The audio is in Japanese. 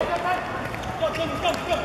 要跟跟跟